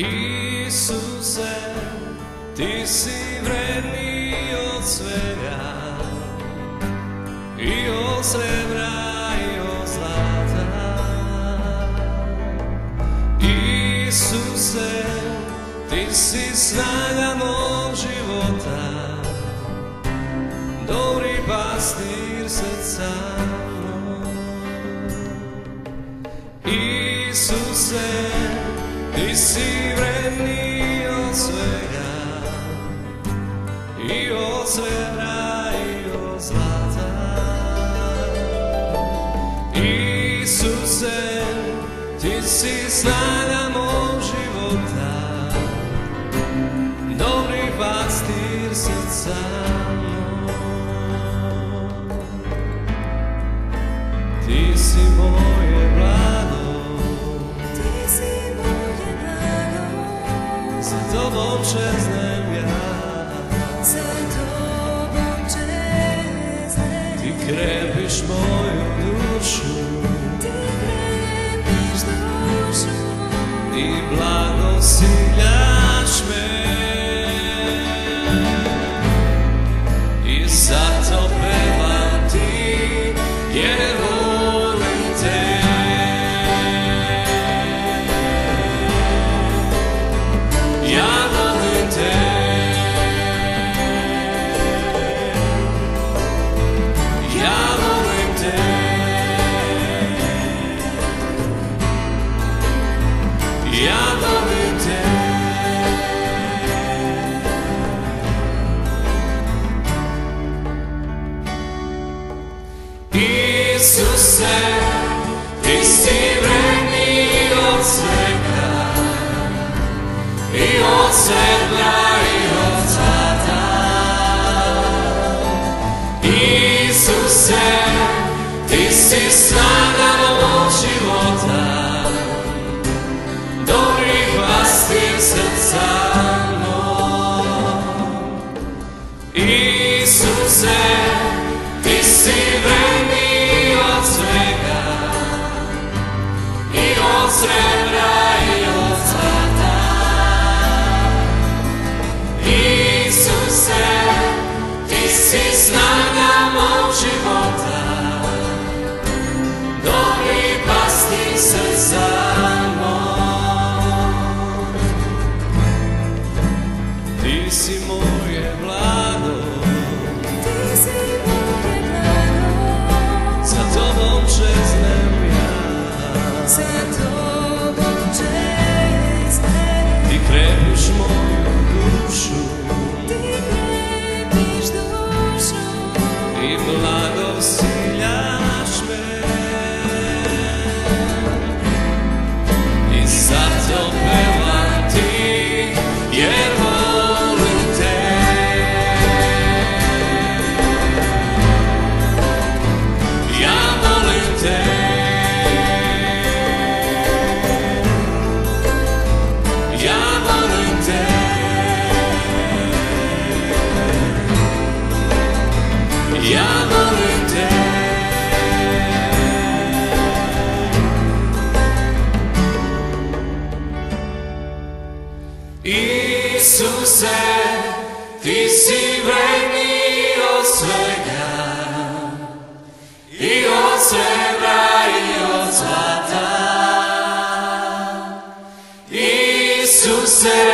Isuse, ti si vredniji od svega, i od srebra i od zlata. Isuse, ti si snaga mog života, dobri pastir srca mog. Isuse, ti si si snaga mog života, dobri pastir srca. Ti si moje blago, Ti si moje blago, za tobom čeznem moju dušu. Ti krepiš dušu, i blagosiljaš Isuse, ti si strada za tobom čeznem ja. Isuse, ti si vredniji od svega, i od srebra i od zlata. Isuse,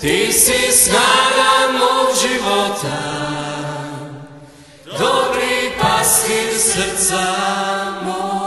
ti si snaga mog života, dobri pastir srca mog.